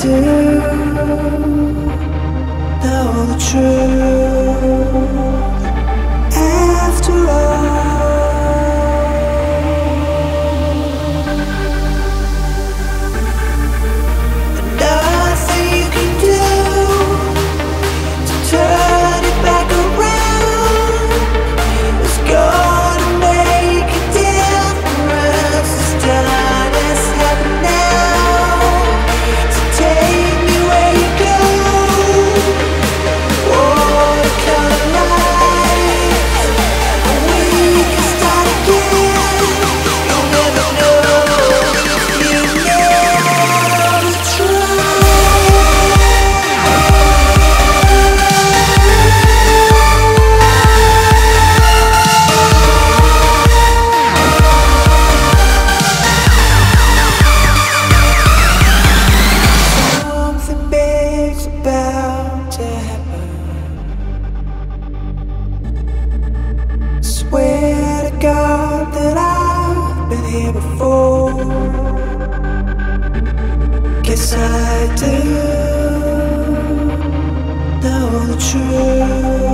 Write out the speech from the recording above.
do, the truth. swear to God that I've been here before. Guess I do know the truth.